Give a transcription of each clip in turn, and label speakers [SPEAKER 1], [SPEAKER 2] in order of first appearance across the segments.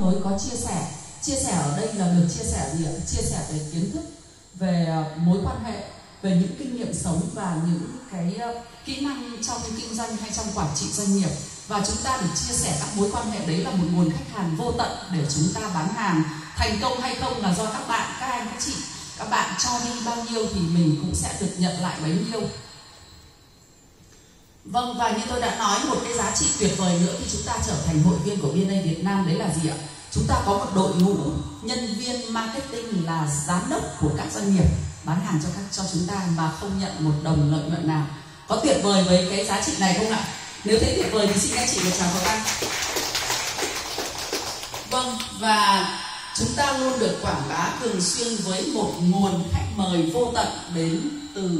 [SPEAKER 1] nối có chia sẻ. Chia sẻ ở đây là được chia sẻ gì ạ? Chia sẻ về kiến thức, về ờ, mối quan hệ, về những kinh nghiệm sống và những cái ờ, kỹ năng trong kinh doanh hay trong quản trị doanh nghiệp. Và chúng ta được chia sẻ các mối quan hệ đấy là một nguồn khách hàng vô tận để chúng ta bán hàng thành công hay không là do các bạn, các anh, các chị, các bạn cho đi bao nhiêu thì mình cũng sẽ được nhận lại bấy nhiêu. Vâng và như tôi đã nói, một cái giá trị tuyệt vời nữa khi chúng ta trở thành hội viên của BNA Việt Nam đấy là gì ạ? Chúng ta có một đội ngũ nhân viên marketing là giám đốc của các doanh nghiệp bán hàng cho các, cho chúng ta mà không nhận một đồng lợi nhuận nào. Có tuyệt vời với cái giá trị này không ạ? Nếu thấy tuyệt vời thì xin các chị một tràng pháo tay. Vâng và chúng ta luôn được quảng bá thường xuyên với một nguồn khách mời vô tận đến từ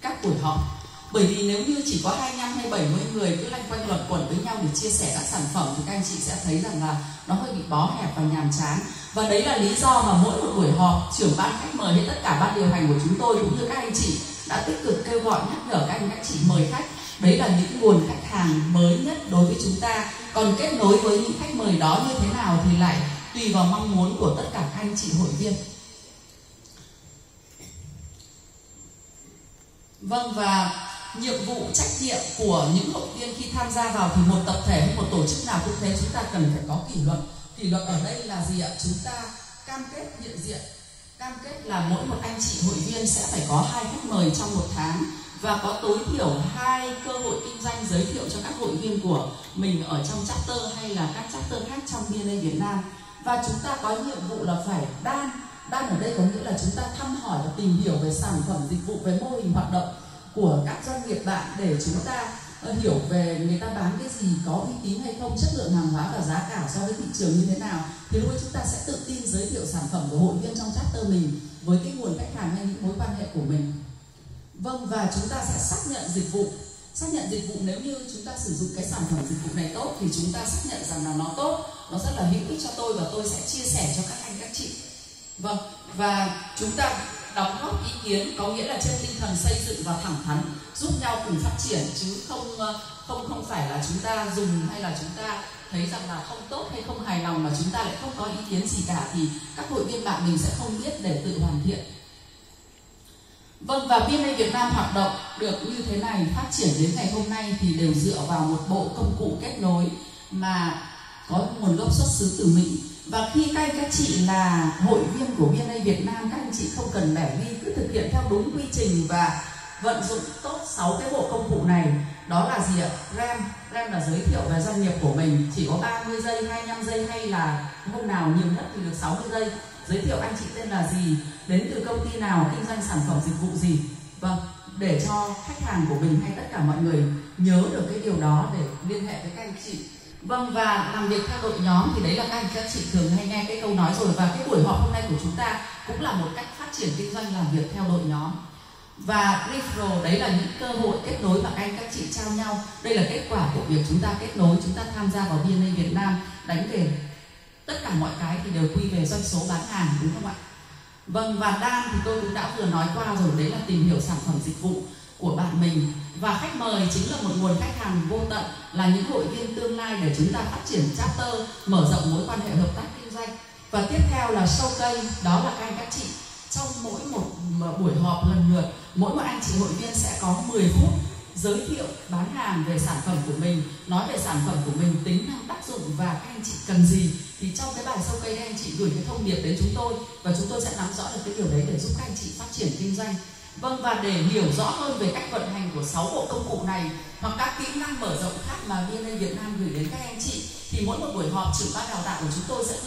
[SPEAKER 1] các buổi họp bởi vì nếu như chỉ có 25 hay 70 người cứ lanh quanh luẩn quẩn với nhau để chia sẻ các sản phẩm thì các anh chị sẽ thấy rằng là nó hơi bị bó hẹp và nhàm chán. Và đấy là lý do mà mỗi một buổi họp, trưởng ban khách mời hay tất cả ban điều hành của chúng tôi cũng như các anh chị đã tích cực kêu gọi nhắc nhở các anh các chị mời khách. Đấy là những nguồn khách hàng mới nhất đối với chúng ta. Còn kết nối với những khách mời đó như thế nào thì lại tùy vào mong muốn của tất cả các anh chị hội viên. Vâng và nhiệm vụ, trách nhiệm của những hội viên khi tham gia vào thì một tập thể hay một tổ chức nào cũng thế, chúng ta cần phải có kỷ luật. Kỷ luật ở đây là gì ạ? Chúng ta cam kết nhận diện. Cam kết là mỗi một anh chị hội viên sẽ phải có hai khách mời trong một tháng và có tối thiểu hai cơ hội kinh doanh giới thiệu cho các hội viên của mình ở trong chapter hay là các chapter khác trong BNA Việt Nam. Và chúng ta có nhiệm vụ là phải đan. Đan ở đây có nghĩa là chúng ta thăm hỏi và tìm hiểu về sản phẩm, dịch vụ, về mô hình hoạt động của các doanh nghiệp bạn để chúng ta ờ, hiểu về người ta bán cái gì, có uy tín hay không, chất lượng hàng hóa và giá cả so với thị trường như thế nào. Thì lúc ấy chúng ta sẽ tự tin giới thiệu sản phẩm của hội viên trong chapter mình với cái nguồn khách hàng hay những mối quan hệ của mình. Vâng và chúng ta sẽ xác nhận dịch vụ. Xác nhận dịch vụ nếu như chúng ta sử dụng cái sản phẩm dịch vụ này tốt thì chúng ta xác nhận rằng là nó tốt, nó rất là hữu ích cho tôi và tôi sẽ chia sẻ cho các anh các chị. Vâng và chúng ta đóng góp ý kiến có nghĩa là trên tinh thần xây dựng và thẳng thắn, giúp nhau cùng phát triển, chứ không ờ, không không phải là chúng ta dùng hay là chúng ta thấy rằng là không tốt hay không hài lòng mà chúng ta lại không có ý kiến gì cả, thì các hội viên bạn mình sẽ không biết để tự hoàn thiện. Vâng và BNA Việt Nam hoạt động được như thế này, phát triển đến ngày hôm nay thì đều dựa vào một bộ công cụ kết nối mà có nguồn gốc xuất xứ từ Mỹ và khi các anh, các chị là hội viên của VNA Việt Nam, các anh chị không cần bẻ ghi cứ thực hiện theo đúng quy trình và vận dụng tốt 6 cái bộ công cụ này. Đó là gì ạ? RAM. RAM là giới thiệu về doanh nghiệp của mình. Chỉ có 30 giây 25 giây hay là hôm nào nhiều nhất thì được 60 giây. Giới thiệu anh chị tên là gì? Đến từ công ty nào? Kinh doanh sản phẩm dịch vụ gì? Vâng để cho khách hàng của mình hay tất cả mọi người nhớ được cái điều đó để liên hệ với các anh chị. Vâng và làm việc theo đội nhóm thì đấy là các anh các chị thường hay nghe cái câu nói rồi. Và cái buổi họp hôm nay của chúng ta cũng là một cách phát triển kinh doanh làm việc theo đội nhóm. Và referral đấy là những cơ hội kết nối mà các anh, các chị trao nhau. Đây là kết quả của việc chúng ta kết nối, chúng ta tham gia vào BNA Việt Nam, đánh về tất cả mọi cái thì đều quy về doanh số bán hàng, đúng không ạ? Vâng và đan thì tôi cũng đã vừa nói qua rồi, đấy là tìm hiểu sản phẩm dịch vụ của bạn mình. Và khách mời chính là một nguồn khách hàng vô tận, là những hội viên tương lai để chúng ta phát triển chapter, mở rộng mối quan hệ hợp tác kinh doanh. Và tiếp theo là sâu cây đó là các anh các chị. Trong mỗi một ờ, buổi họp lần lượt, mỗi một anh chị hội viên sẽ có 10 phút giới thiệu bán hàng về sản phẩm của mình. Nói về sản phẩm của mình, tính năng, tác dụng và các anh chị cần gì, thì trong cái bài sâu cây anh chị gửi cái thông điệp đến chúng tôi. Và chúng tôi sẽ nắm rõ được cái điều đấy để giúp các anh chị phát triển kinh doanh. Vâng và để hiểu rõ hơn về cách vận hành của 6 bộ công cụ này hoặc các kỹ năng mở rộng khác mà VNA Việt Nam gửi đến các anh chị, thì mỗi một buổi họp trưởng ban đào tạo của chúng tôi sẽ